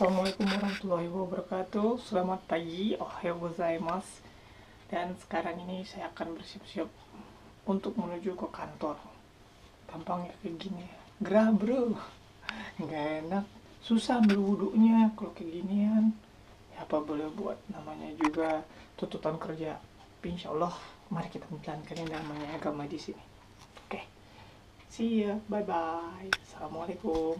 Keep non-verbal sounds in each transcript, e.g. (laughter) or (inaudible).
Assalamualaikum warahmatullahi wabarakatuh. Selamat pagi, ohayo gozaimasu. Dan sekarang ini saya akan bersiap-siap Untuk menuju ke kantor. Tampangnya kayak gini. Gerah bro. Nggak enak. Susah berwudunya kalau kayak ginian. Ya apa boleh buat Namanya juga tuntutan kerja. Insya Allah Mari kita menjalankan yang namanya agama di sini. Oke. See ya, bye bye Assalamualaikum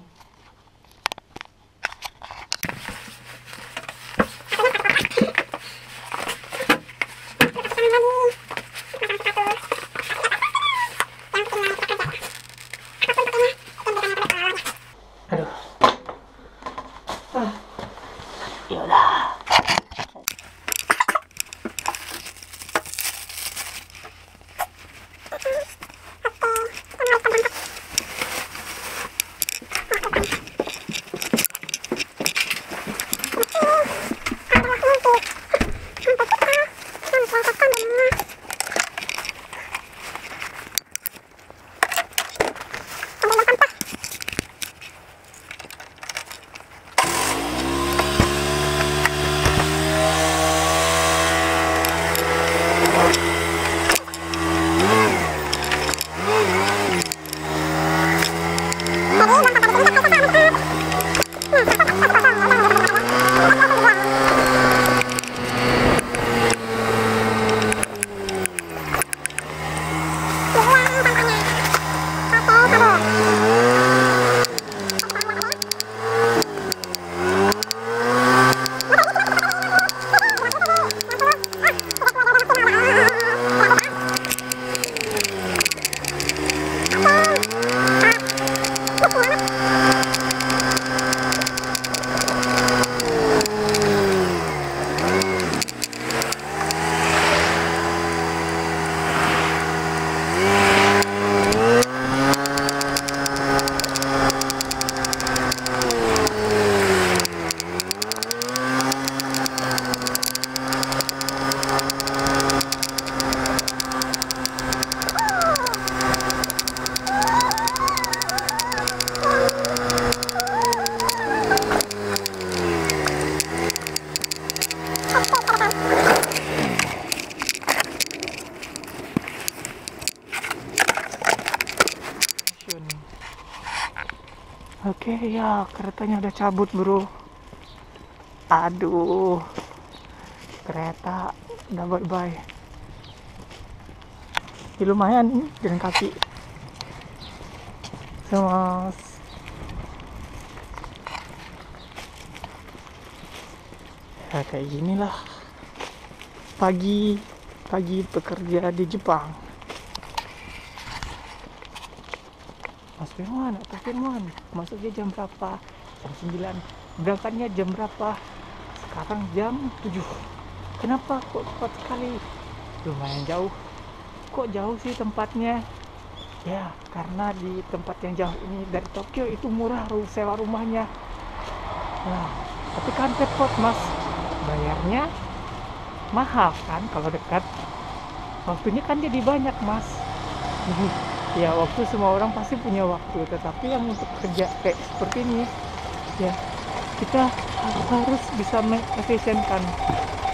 Oke ya keretanya udah cabut bro. Aduh Kereta udah bye bye ya, lumayan ini jalan kaki. Sama ya kayak ginilah pagi pagi bekerja di Jepang Mas Firman, Pak Firman, masuknya jam berapa? Jam 9. Berangkatnya jam berapa? Sekarang jam 7. Kenapa kok cepat sekali? Lumayan jauh. Kok jauh sih tempatnya? Ya, karena di tempat yang jauh ini dari Tokyo itu murah sewa rumahnya. Nah, tapi kan repot mas. Bayarnya mahal kan kalau dekat. Waktunya kan jadi banyak mas. (laughs) ya waktu semua orang pasti punya waktu tetapi yang untuk kerja kayak seperti ini ya kita harus bisa mengefisienkan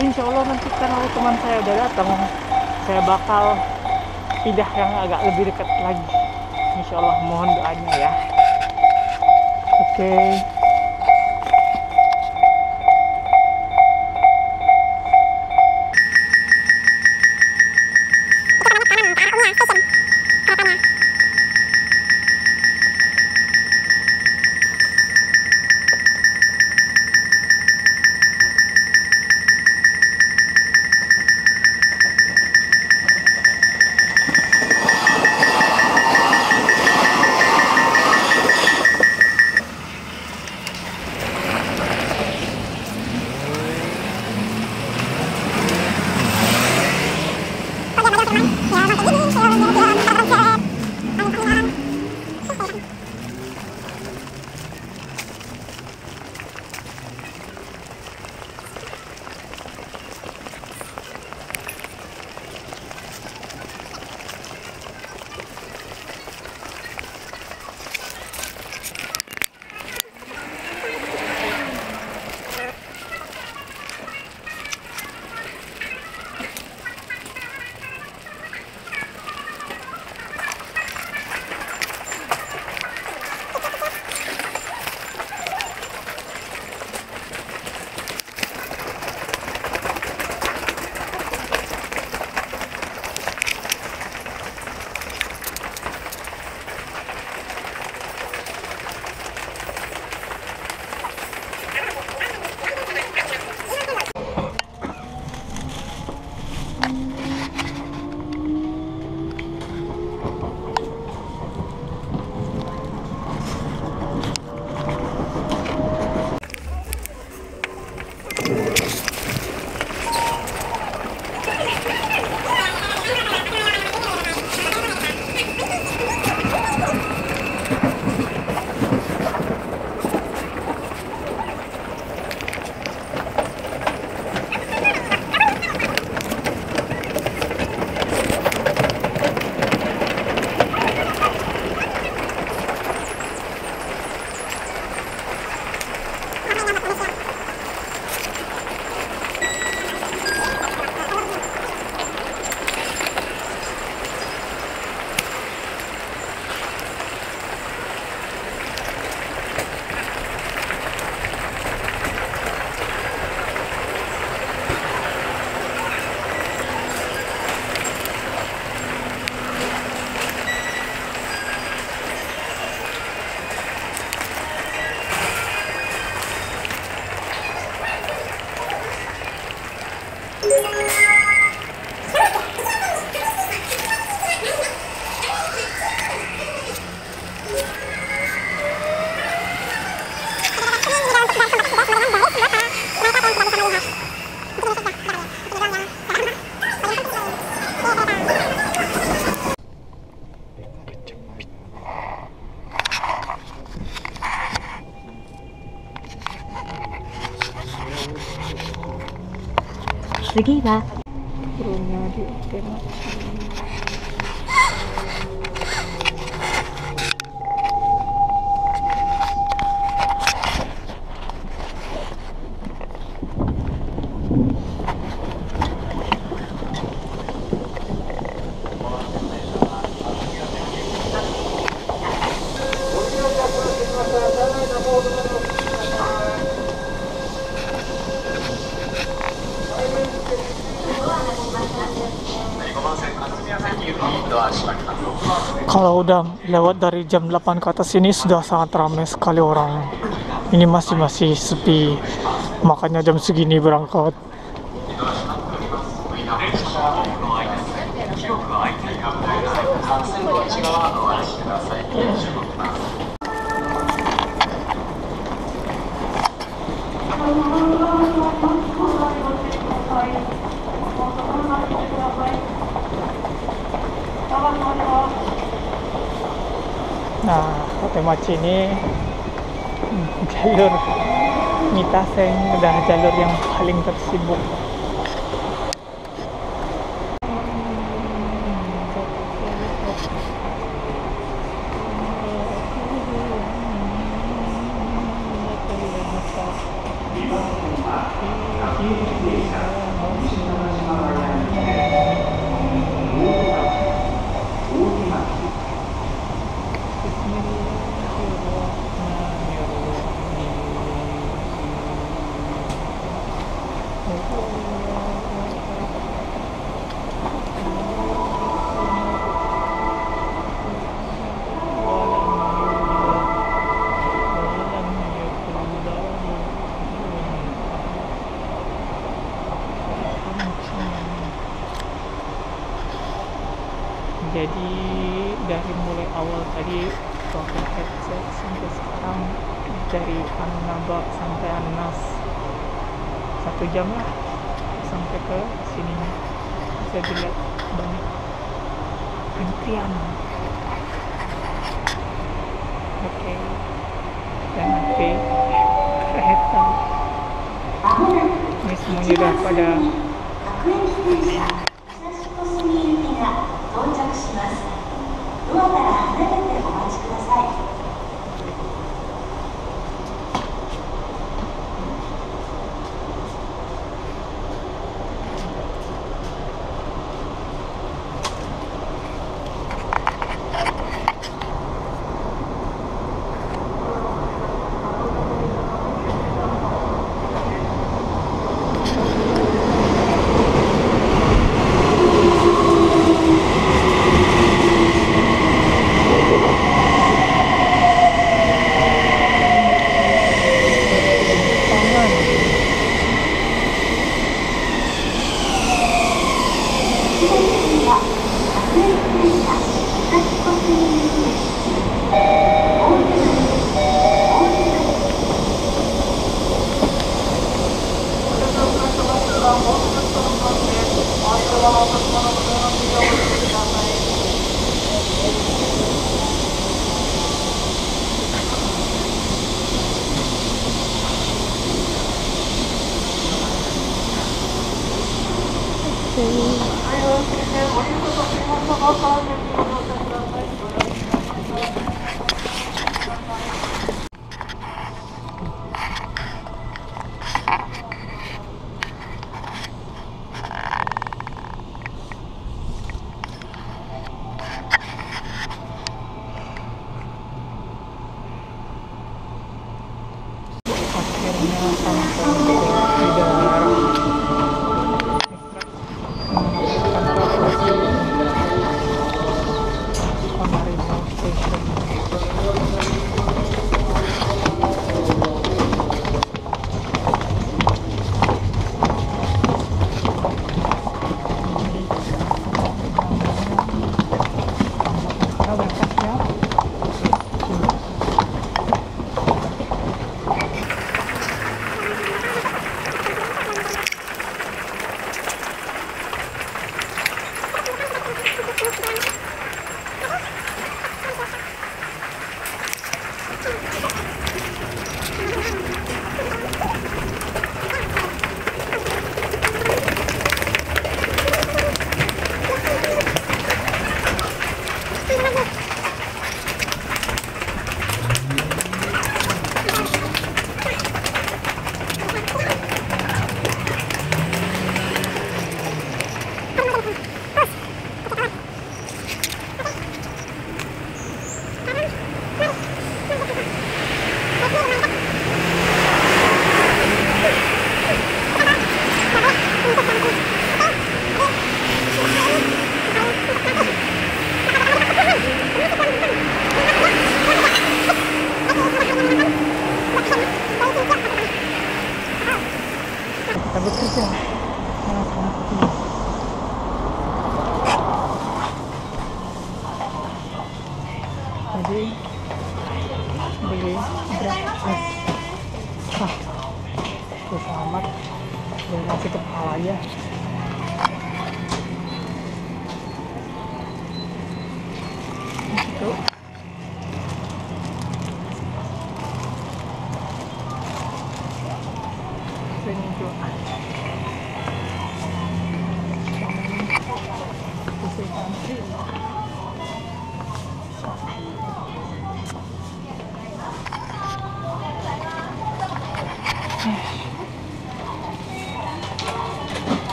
insya Allah nanti kalau teman saya udah datang saya bakal pindah yang agak lebih dekat lagi. Insya Allah mohon doanya ya. Oke seguida udah lewat dari jam 8 ke atas ini sudah sangat ramai sekali orang. Ini masih masih sepi. Makanya jam segini berangkat. Nah, Kota Maci ini (laughs) jalur Mitaseng udah jalur yang paling tersibuk. Dari mulai awal tadi pakai headset sampai sekarang dari Annaba sampai Anas satu jam lah sampai ke sini. Bisa dilihat banyak antrian. Oke dan nanti kereta. Ini semuanya udah pada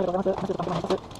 Terima kasih.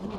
Ini.